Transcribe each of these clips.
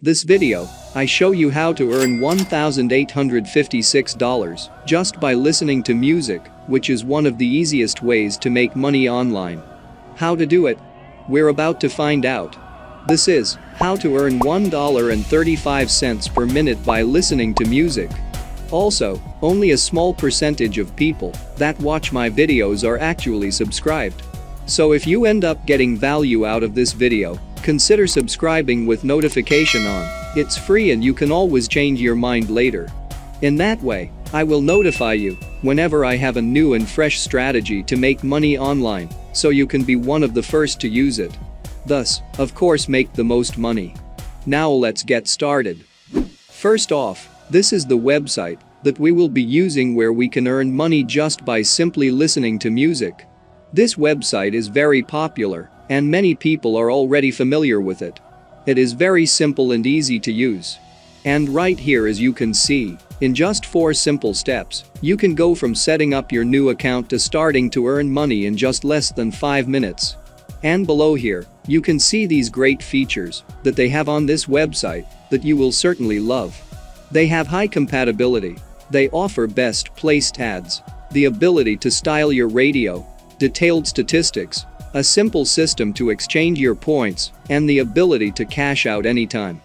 This video, I show you how to earn $1,856 just by listening to music, which is one of the easiest ways to make money online. How to do it? We're about to find out. This is how to earn $1.35 per minute by listening to music. Also, only a small percentage of people that watch my videos are actually subscribed. So if you end up getting value out of this video, Consider subscribing with notification on. It's free and you can always change your mind later. In that way, I will notify you whenever I have a new and fresh strategy to make money online, so you can be one of the first to use it. Thus, of course make the most money. Now let's get started. First off, this is the website that we will be using where we can earn money just by simply listening to music. This website is very popular and many people are already familiar with it. It is very simple and easy to use. And right here as you can see, in just 4 simple steps, you can go from setting up your new account to starting to earn money in just less than 5 minutes. And below here, you can see these great features that they have on this website that you will certainly love. They have high compatibility. They offer best placed ads, the ability to style your radio, detailed statistics, a simple system to exchange your points, and the ability to cash out anytime.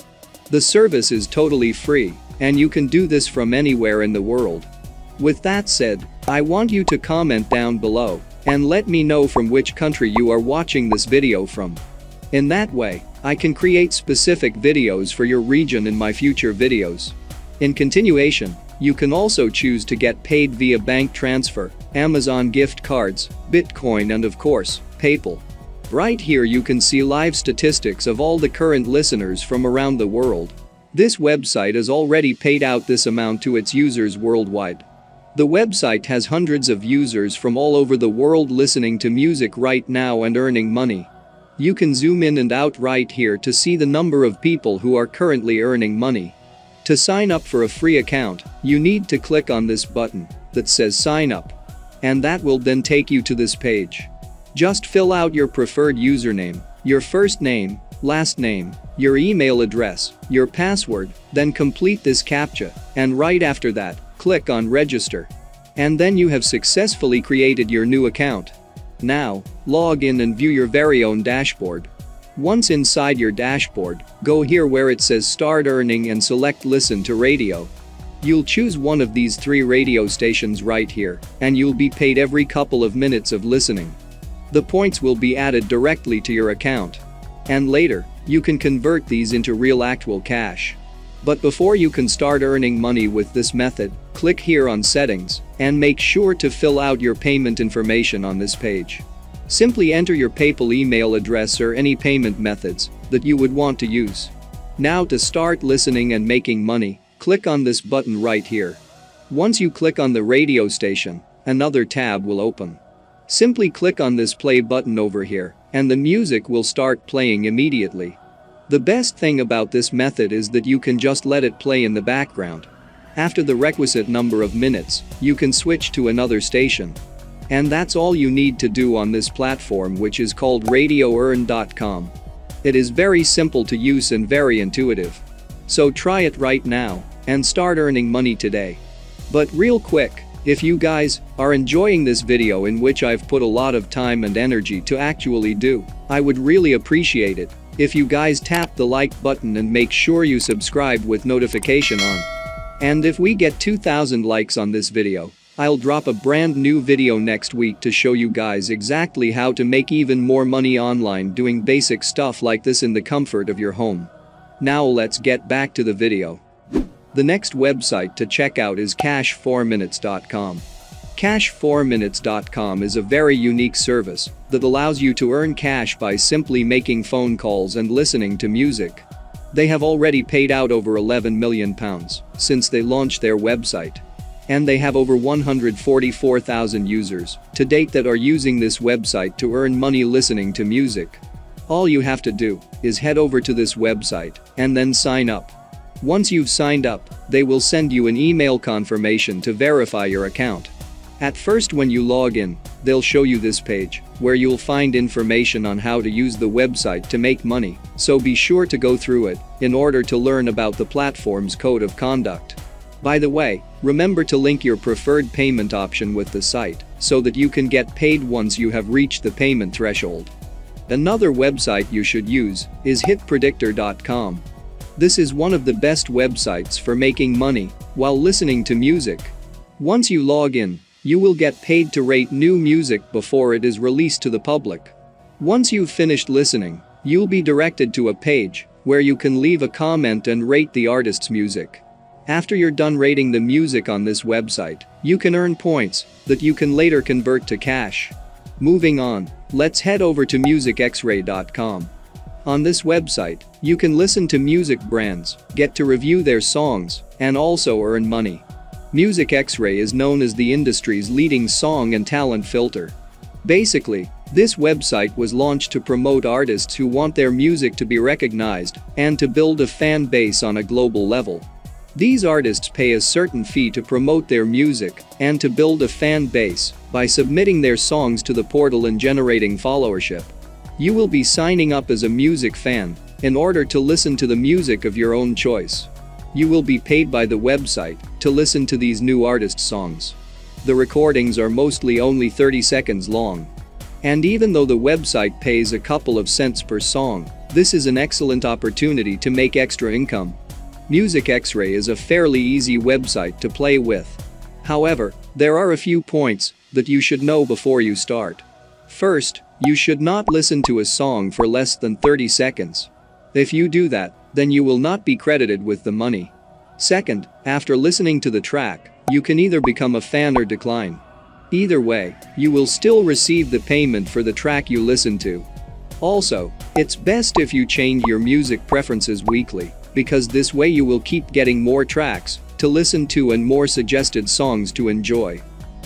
The service is totally free, and you can do this from anywhere in the world. With that said, I want you to comment down below and let me know from which country you are watching this video from. In that way, I can create specific videos for your region in my future videos. In continuation, you can also choose to get paid via bank transfer, Amazon gift cards, Bitcoin and of course, PayPal. Right here you can see live statistics of all the current listeners from around the world. This website has already paid out this amount to its users worldwide. The website has hundreds of users from all over the world listening to music right now and earning money. You can zoom in and out right here to see the number of people who are currently earning money. To sign up for a free account, you need to click on this button that says sign up. And that will then take you to this page. Just fill out your preferred username, your first name, last name, your email address, your password, then complete this CAPTCHA, and right after that, click on register. And then you have successfully created your new account. Now, log in and view your very own dashboard. Once inside your dashboard, go here where it says start earning and select listen to radio. You'll choose one of these three radio stations right here, and you'll be paid every couple of minutes of listening. The points will be added directly to your account. And later, you can convert these into real actual cash. But before you can start earning money with this method, click here on settings and make sure to fill out your payment information on this page. Simply enter your PayPal email address or any payment methods that you would want to use. Now to start listening and making money, click on this button right here. Once you click on the radio station, another tab will open. Simply click on this play button over here, and the music will start playing immediately. The best thing about this method is that you can just let it play in the background. After the requisite number of minutes, you can switch to another station. And that's all you need to do on this platform which is called RadioEarn.com. It is very simple to use and very intuitive. So try it right now and start earning money today. But real quick, if you guys are enjoying this video in which I've put a lot of time and energy to actually do, I would really appreciate it if you guys tap the like button and make sure you subscribe with notification on. And if we get 2000 likes on this video, I'll drop a brand new video next week to show you guys exactly how to make even more money online doing basic stuff like this in the comfort of your home. Now let's get back to the video. The next website to check out is cash4minutes.com. Cash4minutes.com is a very unique service that allows you to earn cash by simply making phone calls and listening to music. They have already paid out over 11 million pounds since they launched their website. And they have over 144,000 users to date that are using this website to earn money listening to music. All you have to do is head over to this website and then sign up once you've signed up, they will send you an email confirmation to verify your account. At first when you log in, they'll show you this page, where you'll find information on how to use the website to make money, so be sure to go through it in order to learn about the platform's code of conduct. By the way, remember to link your preferred payment option with the site so that you can get paid once you have reached the payment threshold. Another website you should use is hitpredictor.com. This is one of the best websites for making money while listening to music. Once you log in, you will get paid to rate new music before it is released to the public. Once you've finished listening, you'll be directed to a page where you can leave a comment and rate the artist's music. After you're done rating the music on this website, you can earn points that you can later convert to cash. Moving on, let's head over to musicxray.com. On this website, you can listen to music brands, get to review their songs, and also earn money. Music X-Ray is known as the industry's leading song and talent filter. Basically, this website was launched to promote artists who want their music to be recognized and to build a fan base on a global level. These artists pay a certain fee to promote their music and to build a fan base by submitting their songs to the portal and generating followership. You will be signing up as a music fan in order to listen to the music of your own choice. You will be paid by the website to listen to these new artist songs. The recordings are mostly only 30 seconds long. And even though the website pays a couple of cents per song, this is an excellent opportunity to make extra income. Music X-Ray is a fairly easy website to play with. However, there are a few points that you should know before you start. First, you should not listen to a song for less than 30 seconds. If you do that, then you will not be credited with the money. Second, after listening to the track, you can either become a fan or decline. Either way, you will still receive the payment for the track you listen to. Also, it's best if you change your music preferences weekly, because this way you will keep getting more tracks to listen to and more suggested songs to enjoy.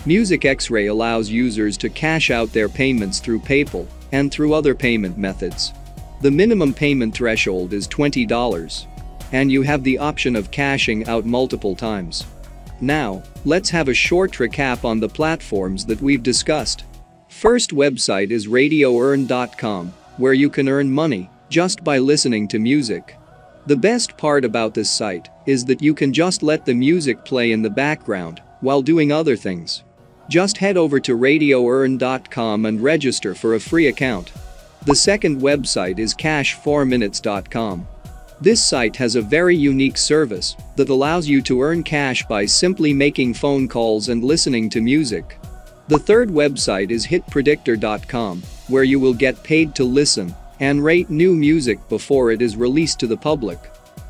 Music X-Ray allows users to cash out their payments through PayPal and through other payment methods. The minimum payment threshold is $20. And you have the option of cashing out multiple times. Now, let's have a short recap on the platforms that we've discussed. First website is radioearn.com, where you can earn money just by listening to music. The best part about this site is that you can just let the music play in the background while doing other things. Just head over to radioearn.com and register for a free account. The second website is cash4minutes.com. This site has a very unique service that allows you to earn cash by simply making phone calls and listening to music. The third website is hitpredictor.com, where you will get paid to listen and rate new music before it is released to the public.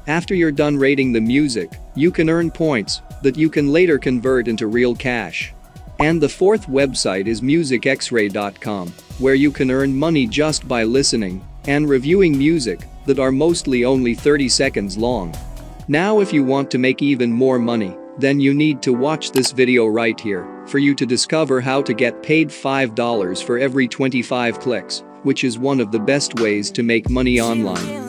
After you're done rating the music, you can earn points that you can later convert into real cash. And the fourth website is musicxray.com, where you can earn money just by listening and reviewing music that are mostly only 30 seconds long. Now if you want to make even more money, then you need to watch this video right here for you to discover how to get paid $5 for every 25 clicks, which is one of the best ways to make money online.